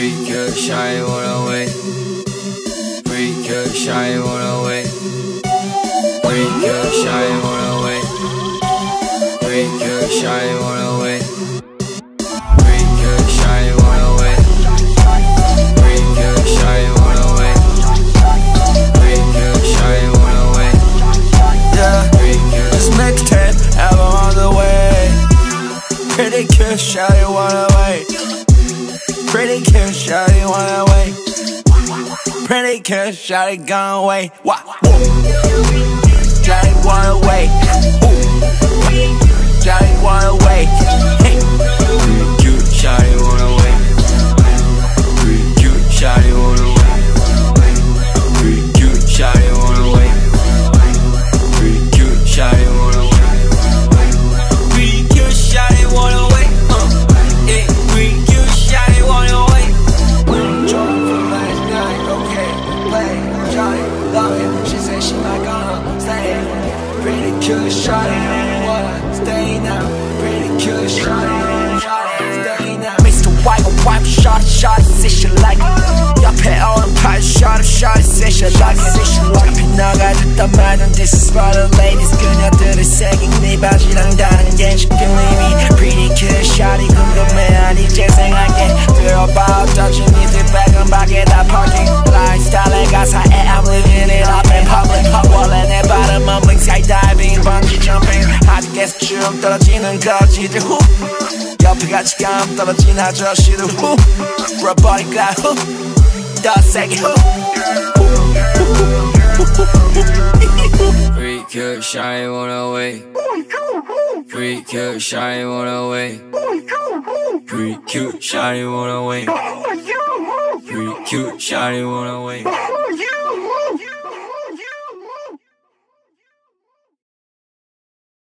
Pretty cute, shawty wanna wait. Shawty wanna wait. Pretty cute, shawty wanna wait. Cute, shawty wanna wait. Pretty cute, shawty wanna wait. Cute, shawty wanna wait. Cute, wanna wait. Yeah, Pretty cute. this mixtape album on the way. Pretty cute, shawty wanna wait. Pretty cute, shawty wanna wait. Pretty cute, shawty gonna wait. What? shawty, love it. She said she not gonna stay. Pretty cute, shawty, wanna stay now. Pretty cute, shawty, shawty, stay now. Mr. White, wipe, shawty, shawty, say she like it. 옆에 오른팔, shawty, shawty, say she like it. 앞이 나가줬단 말은 this is for the ladies. 그녀들의 색인 네 바지랑 다 하늘에서 쭉 떨어지는 거지들 후 옆에 같이 감 떨어진 아저씨들 후 불어버릴까 후더 세게 후 Pretty cute, shawty wanna wait. Pretty cute, shawty wanna wait. Pretty cute, shawty wanna wait. Pretty cute, shawty wanna wait.